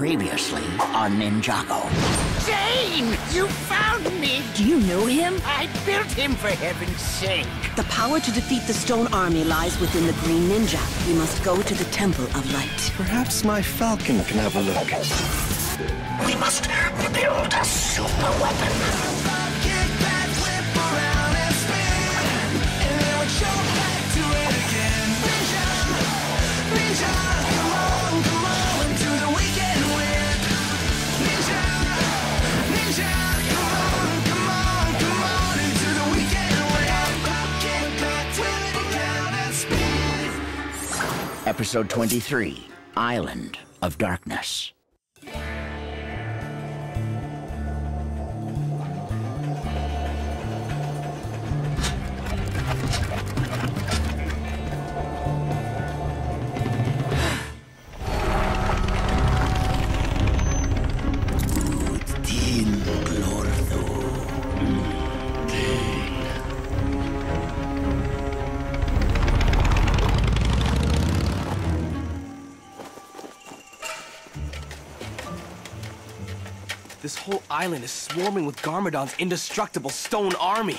Previously on Ninjago. Zane! You found me! Do you know him? I built him for heaven's sake. The power to defeat the Stone Army lies within the Green Ninja. We must go to the Temple of Light. Perhaps my falcon can have a look. We must build a super weapon. Episode 23 Island of Darkness. Island is swarming with Garmadon's indestructible stone army.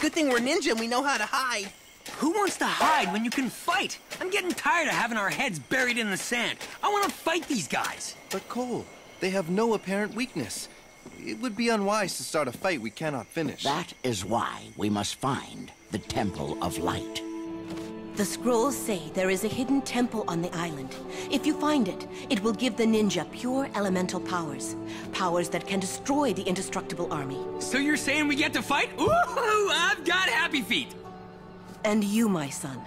Good thing we're ninja and we know how to hide. Who wants to hide when you can fight? I'm getting tired of having our heads buried in the sand. I want to fight these guys. But Cole, they have no apparent weakness. It would be unwise to start a fight we cannot finish. That is why we must find the Temple of Light. The scrolls say there is a hidden temple on the island. If you find it, it will give the ninja pure elemental powers. Powers that can destroy the indestructible army. So you're saying we get to fight? Ooh, I've got happy feet. And you, my son.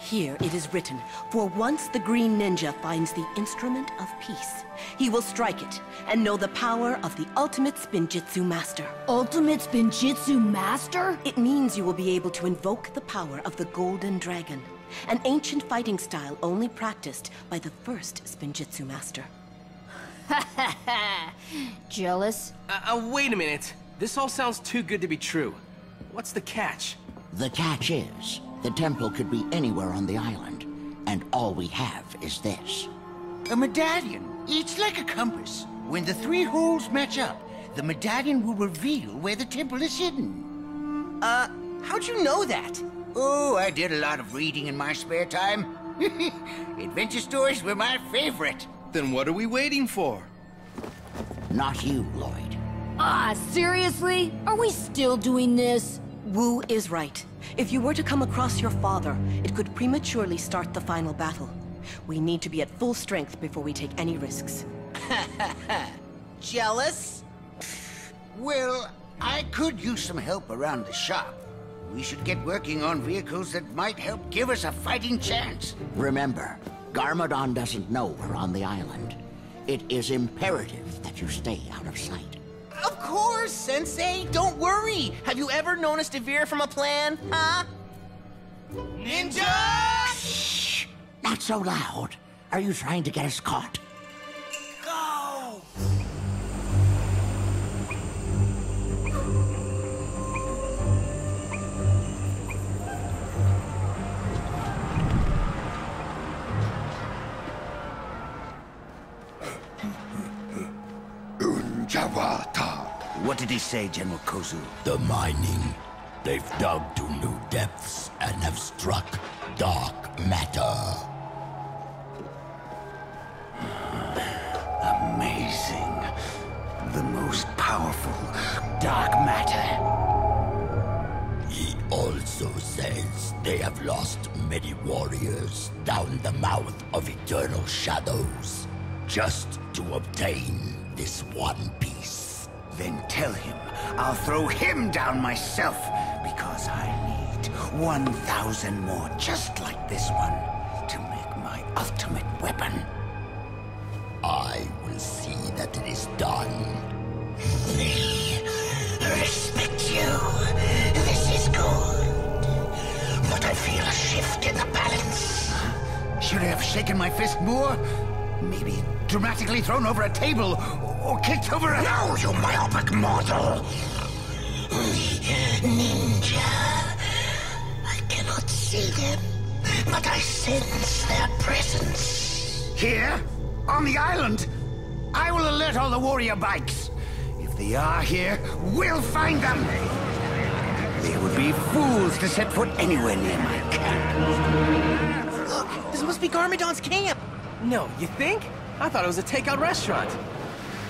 Here it is written, for once the Green Ninja finds the instrument of peace, he will strike it and know the power of the ultimate Spinjitzu Master. Ultimate Spinjitzu Master? It means you will be able to invoke the power of the Golden Dragon, an ancient fighting style only practiced by the first Spinjitzu Master. Jealous? Uh, uh, wait a minute. This all sounds too good to be true. What's the catch? The catch is, the temple could be anywhere on the island, and all we have is this. A medallion. It's like a compass. When the three holes match up, the medallion will reveal where the temple is hidden. Uh, how'd you know that? Oh, I did a lot of reading in my spare time. Adventure stories were my favorite. Then what are we waiting for? Not you, Lloyd. Ah, seriously? Are we still doing this? Wu is right. If you were to come across your father, it could prematurely start the final battle. We need to be at full strength before we take any risks. Jealous? Well, I could use some help around the shop. We should get working on vehicles that might help give us a fighting chance. Remember, Garmadon doesn't know we're on the island. It is imperative that you stay out of sight. Of course, Sensei. Don't worry. Have you ever known us to veer from a plan, huh? Ninja! Shh! Not so loud. Are you trying to get us caught? What did he say, General Kozu? The mining. They've dug to new depths and have struck dark matter. Amazing. The most powerful dark matter. He also says they have lost many warriors down the mouth of eternal shadows just to obtain this one piece. Then tell him I'll throw him down myself because I need 1,000 more just like this one to make my ultimate weapon. I will see that it is done. Respect you. This is good. But I feel a shift in the balance. Should I have shaken my fist more? Maybe dramatically thrown over a table or kicked over a... No, you myopic mortal! Ninja. I cannot see them, but I sense their presence. Here? On the island? I will alert all the warrior bikes. If they are here, we'll find them. They would be fools to set foot anywhere near my camp. Look, this must be Garmadon's camp. No, you think? I thought it was a takeout restaurant.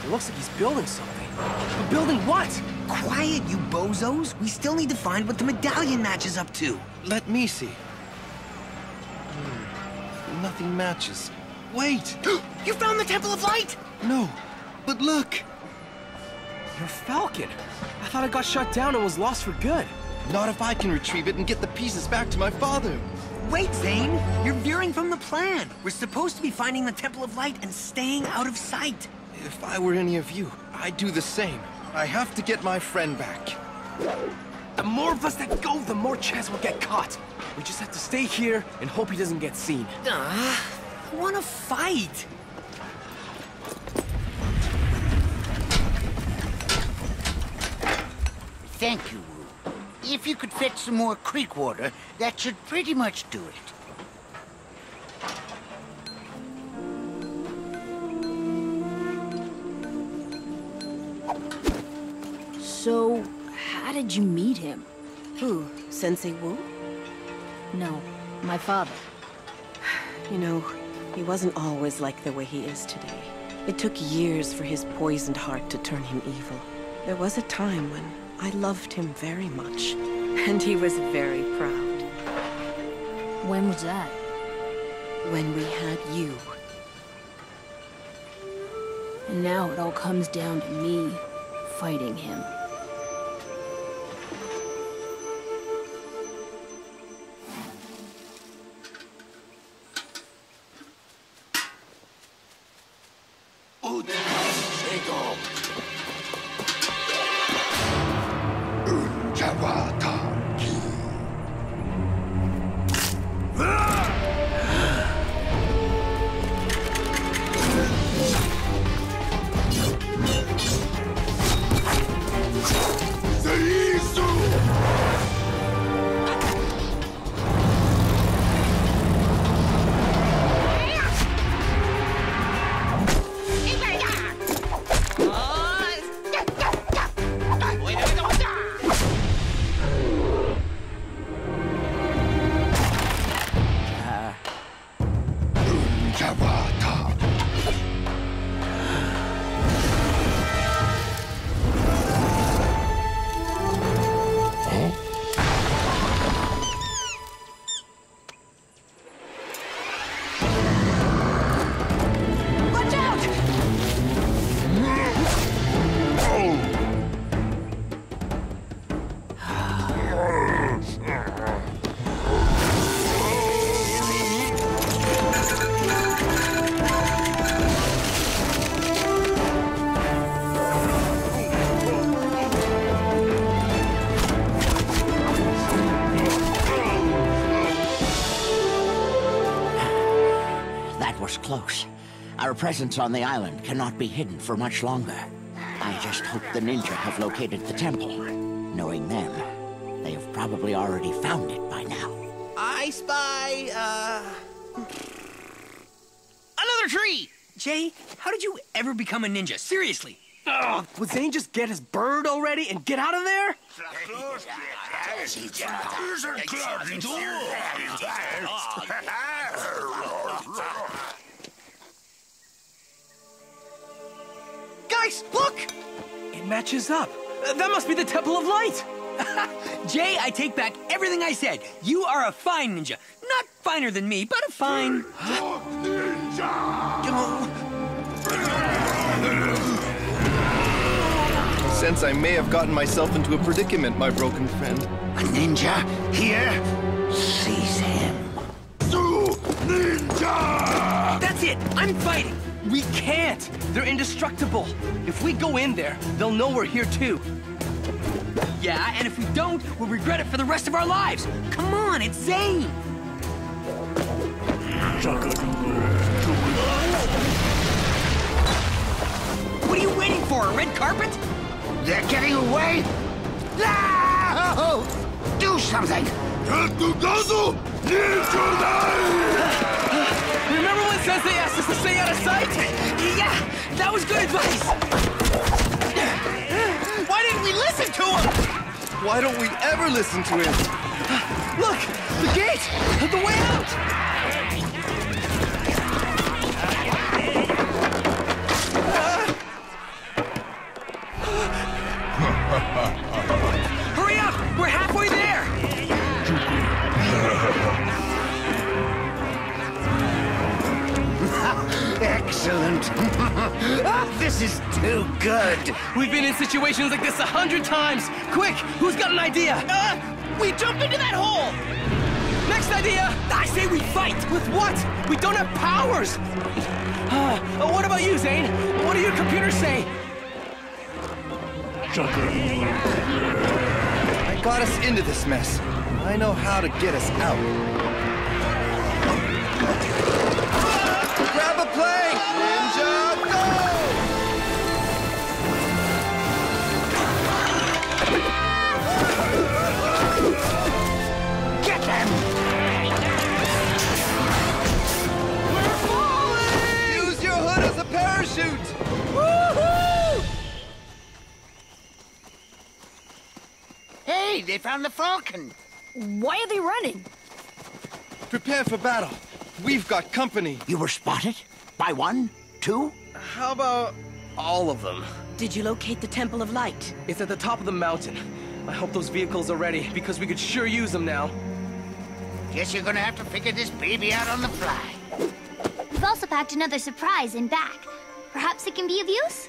It looks like he's building something. But building what? Quiet, you bozos. We still need to find what the medallion matches up to. Let me see. Hmm, Nothing matches. Wait! You found the Temple of Light! no, but look! Your Falcon. I thought it got shut down and was lost for good. Not if I can retrieve it and get the pieces back to my father. Wait, Zane. You're veering from the plan. We're supposed to be finding the Temple of Light and staying out of sight. If I were any of you, I'd do the same. I have to get my friend back. The more of us that go, the more chance we'll get caught. We just have to stay here and hope he doesn't get seen. Ah, I want to fight. Thank you, Wu. If you could fetch some more creek water, that should pretty much do it. So, how did you meet him? Who? Sensei Wu? No, my father. You know, he wasn't always like the way he is today. It took years for his poisoned heart to turn him evil. There was a time when I loved him very much, and he was very proud. When was that? When we had you. And now it all comes down to me fighting him. Our presence on the island cannot be hidden for much longer. I just hope the ninja have located the temple. Knowing them, they have probably already found it by now. I spy, uh... Another tree! Jay, how did you ever become a ninja? Seriously. Ugh, would Zane just get his bird already and get out of there? Matches up. That must be the Temple of Light. Jay, I take back everything I said. You are a fine ninja. Not finer than me, but a fine. ninja! Since I may have gotten myself into a predicament, my broken friend. A ninja here? Seize him. Ninja! That's it. I'm fighting. We can't. They're indestructible. If we go in there, they'll know we're here too. Yeah, and if we don't, we'll regret it for the rest of our lives. Come on, it's Zane. What are you waiting for? A red carpet? They're getting away! No! Do something! When Sensei asked us to stay out of sight? Yeah, that was good advice. Why didn't we listen to him? Why don't we ever listen to him? Look! The gate! The way out! Hurry up! We're halfway there! Excellent. this is too good. We've been in situations like this a hundred times! Quick! Who's got an idea? Uh, we jump into that hole! Next idea! I say we fight! With what? We don't have powers! Uh, uh, what about you, Zane? What do your computers say? I got us into this mess. I know how to get us out. Hey, found the Falcon. Why are they running? Prepare for battle. We've got company. You were spotted? By one? Two? How about all of them? Did you locate the Temple of Light? It's at the top of the mountain. I hope those vehicles are ready, because we could sure use them now. Guess you're gonna have to figure this baby out on the fly. We've also packed another surprise in back. Perhaps it can be of use?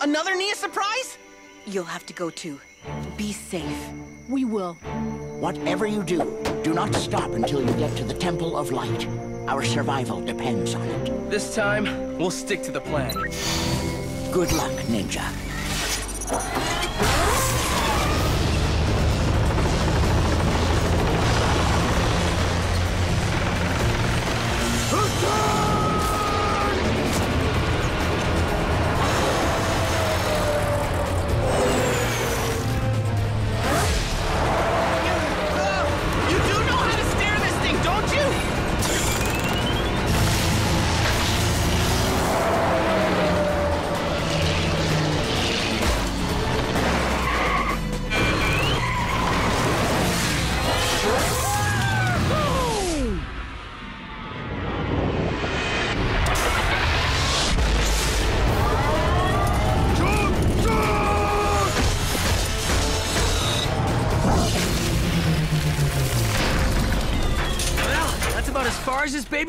Another Nya surprise? You'll have to go too. Be safe. We will. Whatever you do, do not stop until you get to the Temple of Light. Our survival depends on it. This time, we'll stick to the plan. Good luck, Ninja.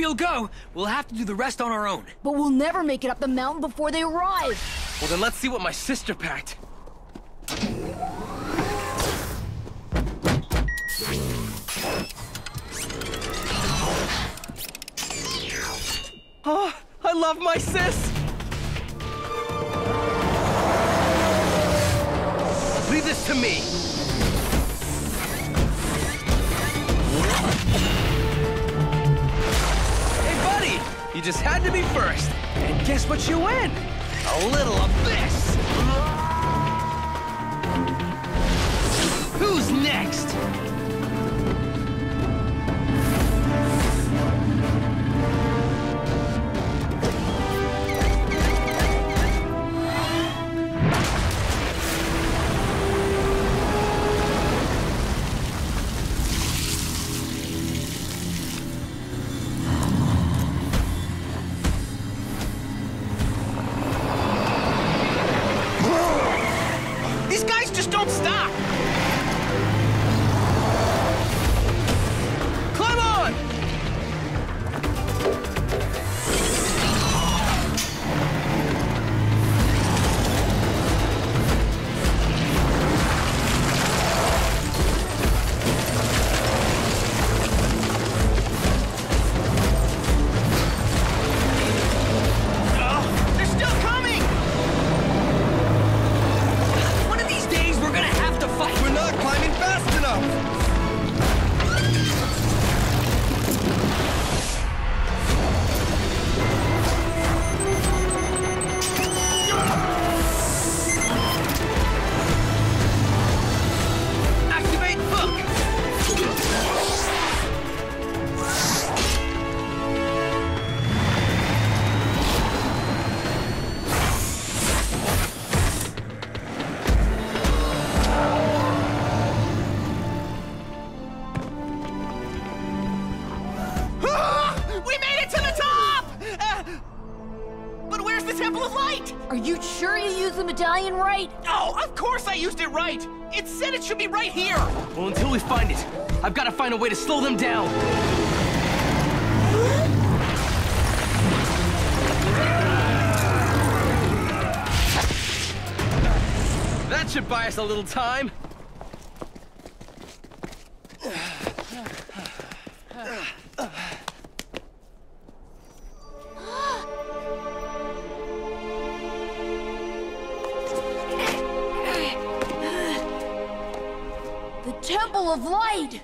Far as this baby will go. We'll have to do the rest on our own. But we'll never make it up the mountain before they arrive. Well, then let's see what my sister packed. Oh, I love my sis! Leave this to me. You just had to be first. And guess what you win? A little of this! Who's next? Are you sure you used the medallion right? Oh, of course I used it right! It said it should be right here! Well, until we find it, I've got to find a way to slow them down. That should buy us a little time. Temple of Light!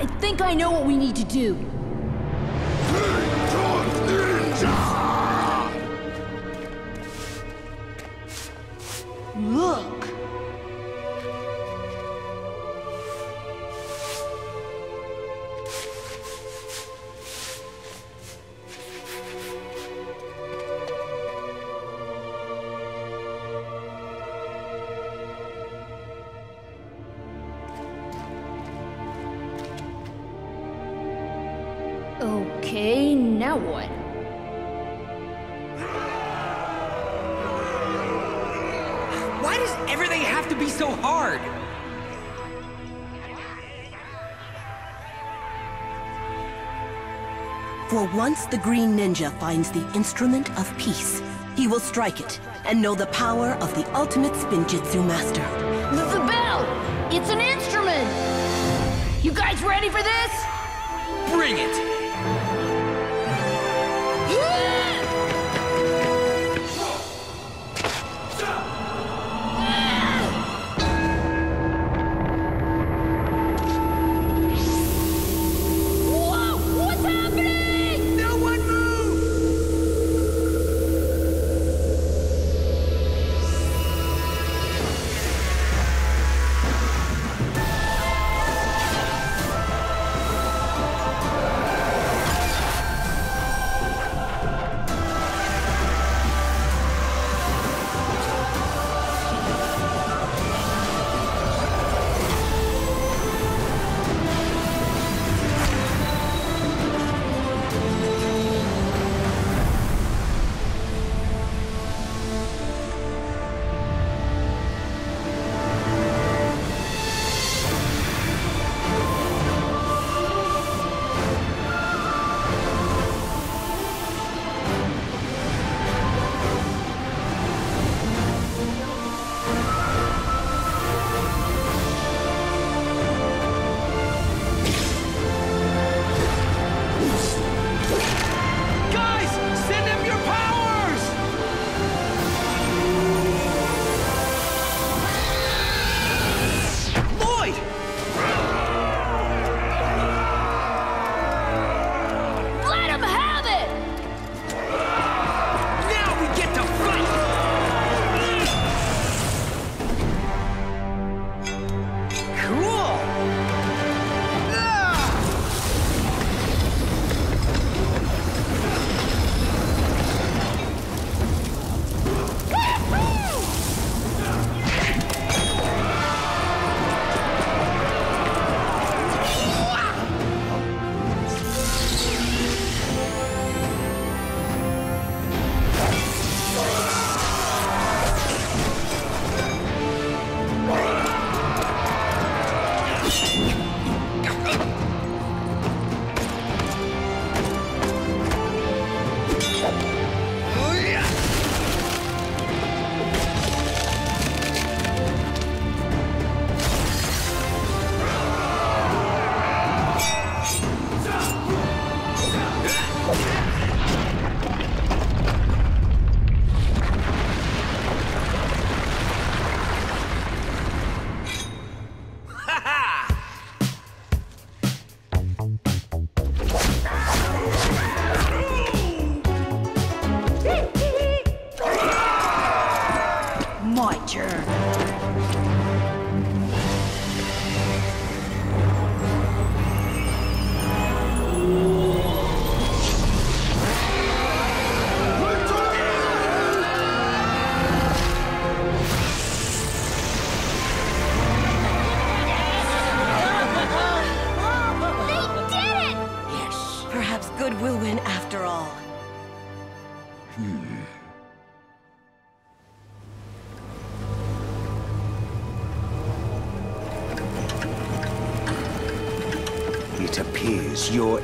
I think I know what we need to do. Why does everything have to be so hard? For once the Green Ninja finds the instrument of peace, he will strike it and know the power of the ultimate Spinjitzu master. The bell! It's an instrument! You guys ready for this? Bring it!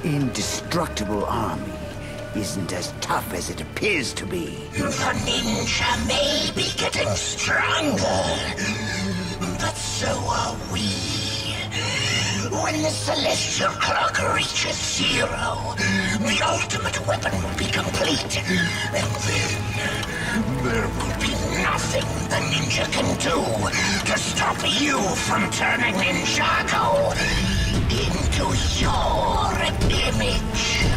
Indestructible army isn't as tough as it appears to be. The ninja may be getting stronger, but so are we. When the celestial clock reaches zero, the ultimate weapon will be complete, and then there will be nothing the ninja can do to stop you from turning ninja into your image.